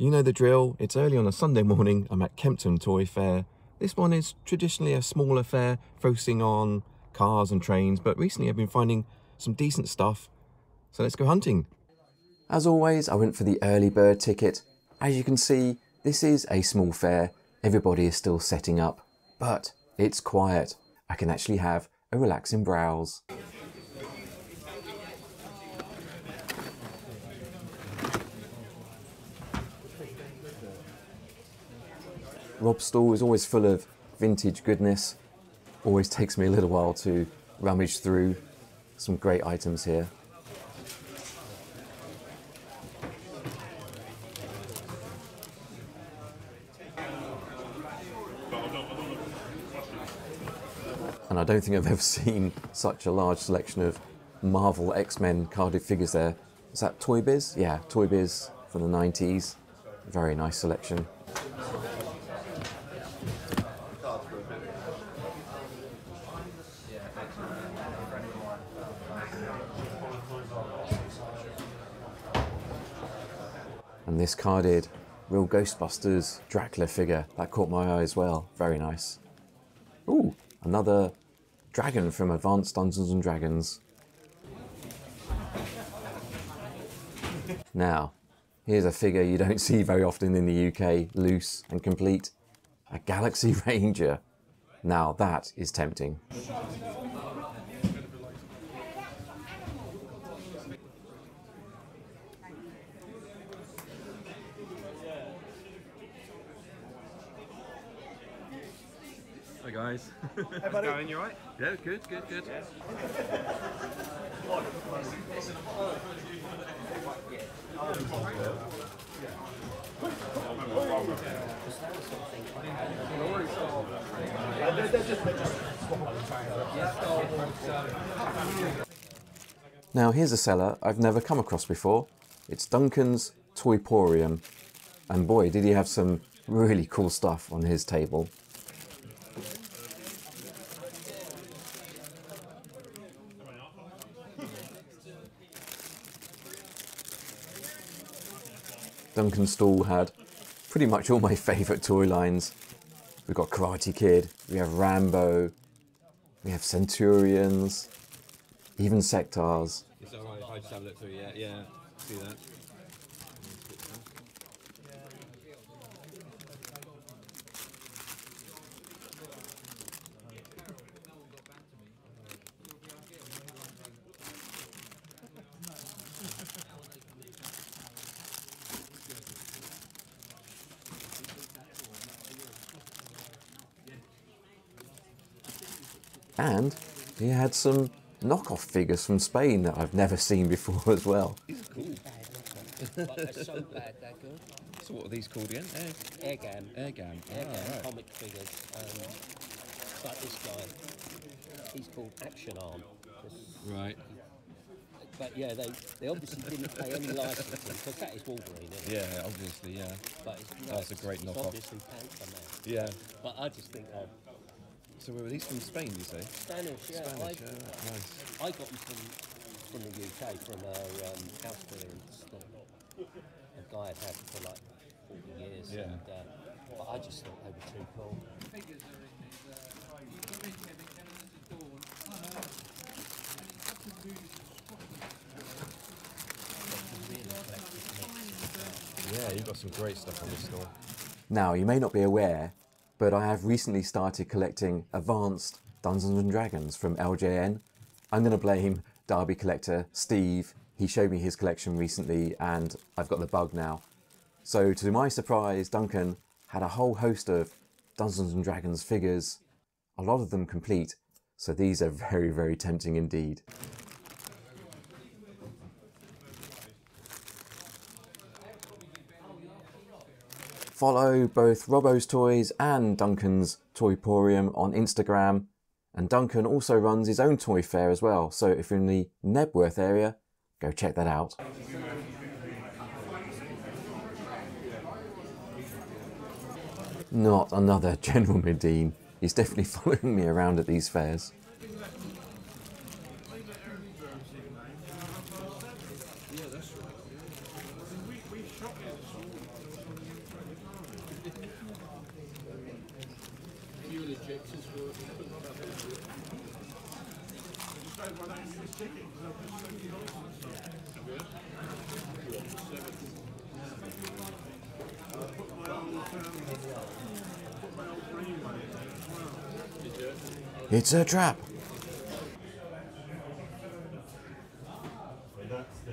You know the drill, it's early on a Sunday morning, I'm at Kempton Toy Fair. This one is traditionally a smaller fair, focusing on cars and trains, but recently I've been finding some decent stuff, so let's go hunting. As always, I went for the early bird ticket. As you can see, this is a small fair, everybody is still setting up, but it's quiet. I can actually have a relaxing browse. Rob's stall is always full of vintage goodness. Always takes me a little while to rummage through some great items here. And I don't think I've ever seen such a large selection of Marvel X-Men carded figures there. Is that Toy Biz? Yeah, Toy Biz from the 90s. Very nice selection. And this carded real Ghostbusters Dracula figure, that caught my eye as well. Very nice. Ooh, another dragon from Advanced Dungeons and Dragons. Now, here's a figure you don't see very often in the UK, loose and complete. A Galaxy Ranger. Now that is tempting. Guys. Hey, buddy. Going, you alright? Yeah, good, good, good. Now here's a seller I've never come across before. It's Duncan's Toyporium. And boy, did he have some really cool stuff on his table. Duncan's stall had pretty much all my favourite toy lines. We've got Karate Kid, we have Rambo, we have Centurions, even Sectaurs. It's alright if I just have a look through, yeah, yeah, see that. And he had some knockoff figures from Spain that I've never seen before as well. These are cool. but they're so bad they're good. So what are these called again? Air, Airgam. Airgam. Airgam Ah, right. comic figures. Um, like this guy. He's called Action Arm. Right. But yeah, they, they obviously didn't pay any licensing because that is Wolverine, isn't it? Yeah, obviously, yeah. But it's not, That's a great it's knockoff. obviously Panther Man. Yeah. But I just think, oh, So we were these from Spain, you say? Spanish, yeah. Spanish, I, yeah, nice. I got them from, from the UK, from a um, house clearance that a guy had had for like 40 years. Yeah. And, uh, but I just thought they were too cool. Yeah, you've got some great stuff on this store. Now, you may not be aware, but I have recently started collecting advanced Dungeons and Dragons from LJN. I'm going to blame Derby collector Steve. He showed me his collection recently and I've got the bug now. So, to my surprise, Duncan had a whole host of Dungeons and Dragons figures, a lot of them complete. So, these are very, very tempting indeed. Follow both Robbo's Toys and Duncan's Toyporium on Instagram. And Duncan also runs his own toy fair as well. So if you're in the Knebworth area, go check that out. Not another General Madine. He's definitely following me around at these fairs. It's a trap. So that's the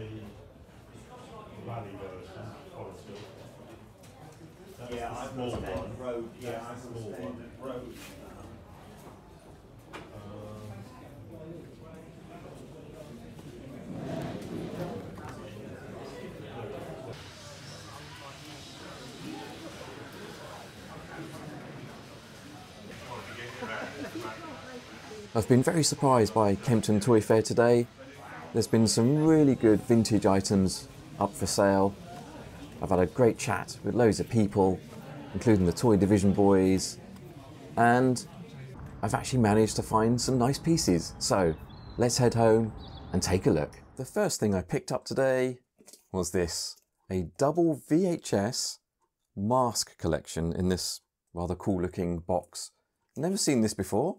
rally version, Forest That's Yeah, the I small understand one. road, yeah, That's I Um, I've been very surprised by Kempton Toy Fair today. There's been some really good vintage items up for sale. I've had a great chat with loads of people, including the Toy Division boys, and I've actually managed to find some nice pieces. So let's head home and take a look. The first thing I picked up today was this a double VHS mask collection in this rather cool looking box. Never seen this before.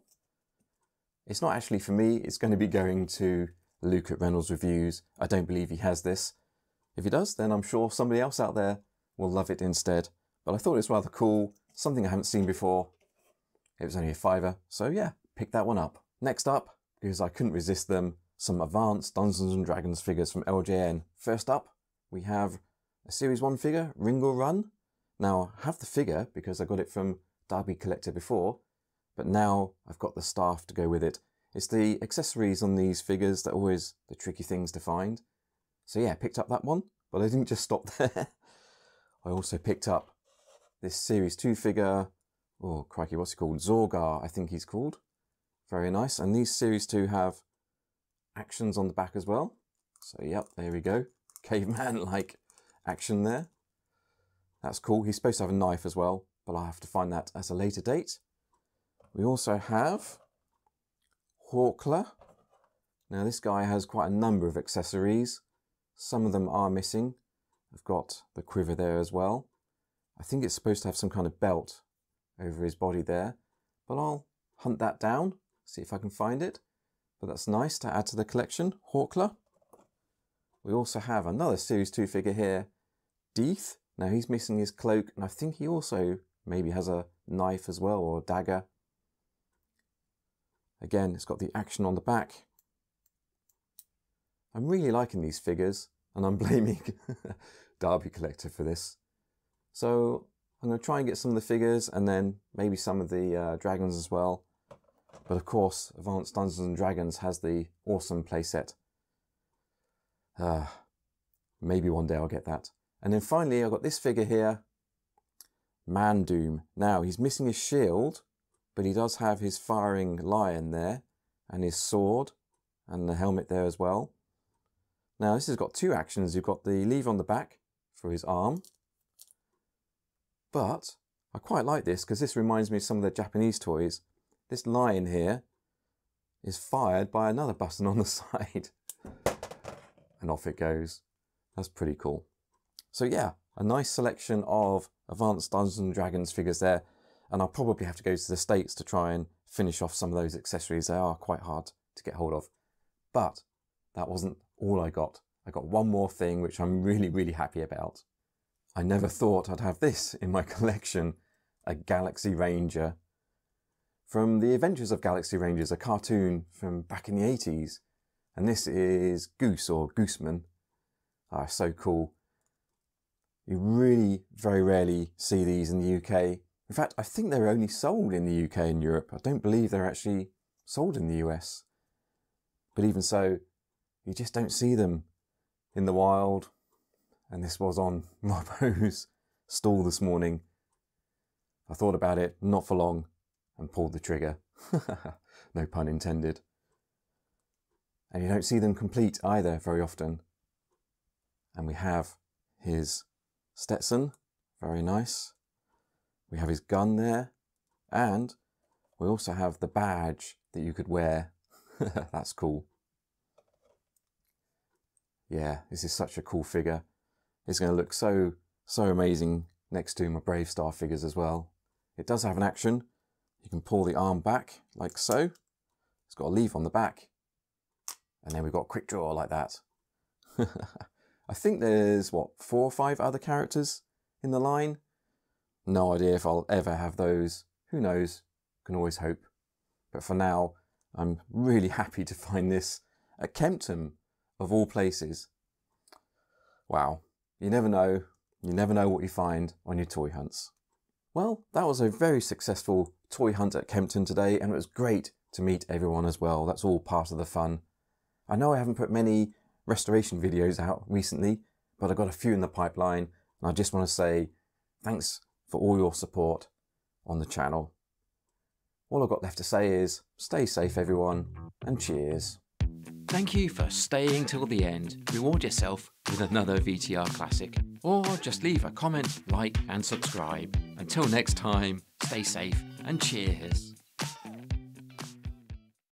It's not actually for me, it's going to be going to Luke at Reynolds Reviews. I don't believe he has this. If he does, then I'm sure somebody else out there will love it instead. But I thought it was rather cool, something I haven't seen before. It was only a fiver, so yeah, pick that one up. Next up, because I couldn't resist them, some advanced Dungeons and Dragons figures from LJN. First up, we have a Series 1 figure, Ringlerun. Now, I have the figure because I got it from Derby Collector before, but now I've got the staff to go with it. It's the accessories on these figures that are always the tricky things to find. So yeah, picked up that one, but I didn't just stop there. I also picked up this Series 2 figure, oh crikey, what's he called? Zorgar, I think he's called. Very nice. And these Series 2 have actions on the back as well. So yep, there we go. Caveman-like action there. That's cool. He's supposed to have a knife as well, but I'll have to find that at a later date. We also have Hawkler. Now this guy has quite a number of accessories. Some of them are missing. I've got the quiver there as well. I think it's supposed to have some kind of belt over his body there, but I'll hunt that down, see if I can find it. But that's nice to add to the collection, Hawkler. We also have another Series 2 figure here, Deeth. Now he's missing his cloak, and I think he also maybe has a knife as well, or dagger. Again, it's got the action on the back. I'm really liking these figures, and I'm blaming Derby Collector for this. So I'm going to try and get some of the figures, and then maybe some of the uh, dragons as well. But of course, Advanced Dungeons and Dragons has the awesome playset. Uh, maybe one day I'll get that. And then finally, I've got this figure here, Mandoom. Now, he's missing his shield, but he does have his firing lion there, and his sword, and the helmet there as well. Now, this has got two actions. You've got the lever on the back for his arm, but I quite like this because this reminds me of some of the Japanese toys. This lion here is fired by another button on the side, and off it goes. That's pretty cool. So yeah, a nice selection of Advanced Dungeons and Dragons figures there, and I'll probably have to go to the States to try and finish off some of those accessories. They are quite hard to get hold of. But that wasn't all I got. I got one more thing which I'm really, really happy about. I never thought I'd have this in my collection, a Galaxy Ranger. From the Adventures of Galaxy Rangers, a cartoon from back in the 80s. And this is Goose or Gooseman. Ah, so cool. You really very rarely see these in the UK. In fact, I think they're only sold in the UK and Europe. I don't believe they're actually sold in the US. But even so, you just don't see them in the wild. And this was on my Robbo's stall this morning. I thought about it, not for long, and pulled the trigger. no pun intended. And you don't see them complete either very often. And we have his Stetson, very nice. We have his gun there, and we also have the badge that you could wear. That's cool. Yeah, this is such a cool figure. It's going to look so, so amazing next to my BraveStarr figures as well. It does have an action. You can pull the arm back like so. It's got a leaf on the back. And then we've got quick draw like that. I think there's, what, four or five other characters in the line? No idea if I'll ever have those. Who knows? Can always hope. But for now, I'm really happy to find this at Kempton, of all places. Wow, you never know. You never know what you find on your toy hunts. Well, that was a very successful toy hunt at Kempton today, and it was great to meet everyone as well. That's all part of the fun. I know I haven't put many restoration videos out recently, but I've got a few in the pipeline, and I just want to say thanks for all your support on the channel. All I've got left to say is stay safe, everyone, and cheers. Thank you for staying till the end. Reward yourself with another VTR classic, or just leave a comment, like, and subscribe. Until next time, stay safe and cheers.